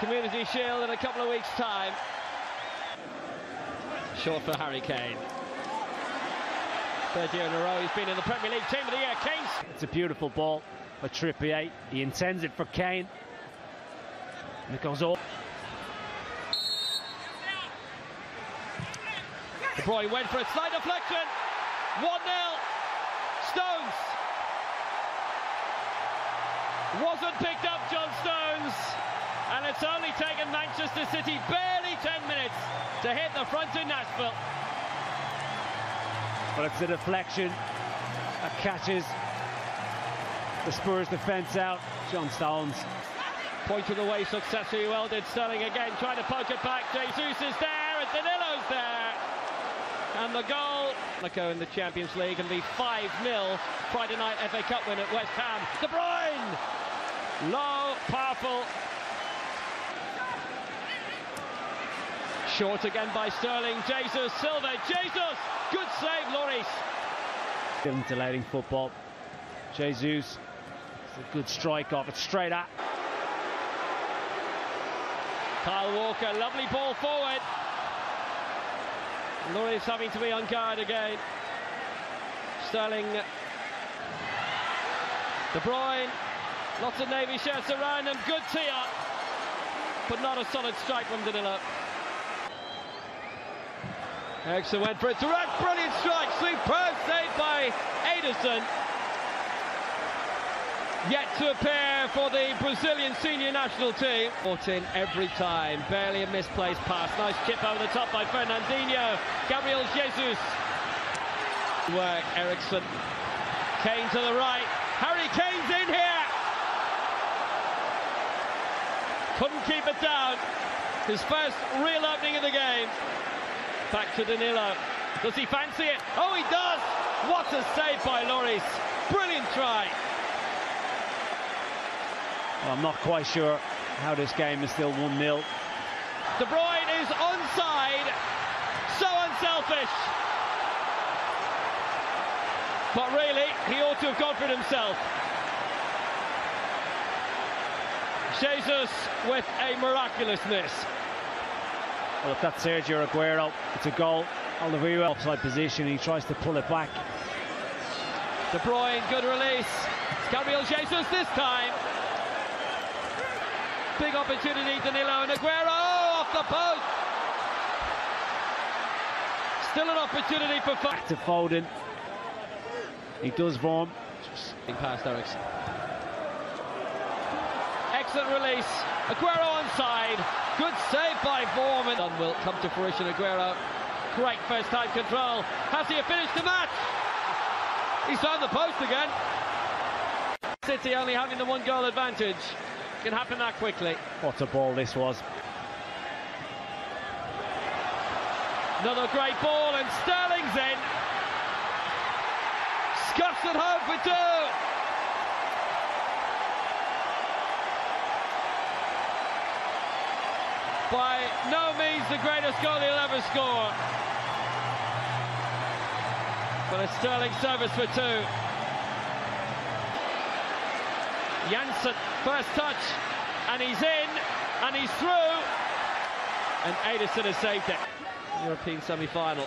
Community Shield in a couple of weeks' time. Short for Harry Kane. Third year in a row he's been in the Premier League Team of the Year. Kane's It's a beautiful ball for Trippier. He intends it for Kane. And it goes up. De Bruyne went for a slight deflection. 1 0. Stones. Wasn't picked up, John Stones. And it's only taken Manchester City barely 10 minutes to hit the front in Nashville. But it's a deflection that catches the Spurs defence out. John Stones. Pointed away successfully. Well did Sterling again, trying to poke it back. Jesus is there, and Danilo's there. And the goal, Monaco in the Champions League, and the 5-0 Friday night FA Cup win at West Ham. De Bruyne, low, powerful. Short again by Sterling. Jesus, Silva, Jesus, good save, Lloris. Scintillating football. Jesus. It's a good strike off it straight at. Kyle Walker, lovely ball forward. Lloris having to be on guard again. Sterling. De Bruyne. Lots of Navy shirts around him. Good tee up. But not a solid strike from Danilo. Eriksen went for it. Brilliant strike. Superb save by Ederson. Yet to appear for the Brazilian senior national team. 14 every time. Barely a misplaced pass. Nice chip over the top by Fernandinho. Gabriel Jesus. Work, Eriksen. Kane to the right. Harry Kane's in here. Couldn't keep it down. His first real opening of the game. Back to Danilo. Does he fancy it? Oh, he does! What a save by Lloris. Brilliant try. Well, I'm not quite sure how this game is still 1 0. De Bruyne is onside. So unselfish. But really, he ought to have gone for it himself. Jesus with a miraculous miss. Well, if that's Sergio Aguero, it's a goal. Alderweireld offside position. He tries to pull it back. De Bruyne, good release. It's Gabriel Jesus this time. Big opportunity, Danilo and Aguero oh, off the post. Still an opportunity for Back to Foden. He does form. past Eriksen. Excellent release. Aguero onside. Good save by Vorm. And will come to fruition. Aguero. Great first time control. Has he finished the match? He's found the post again. City only having the one goal advantage. Can happen that quickly. What a ball this was. Another great ball and Sterling's in. Scuffs it home for two. By no means the greatest goal he'll ever score. But a Sterling service for two. Janssen, first touch, and he's in, and he's through. And Ederson has saved it. European semi-final.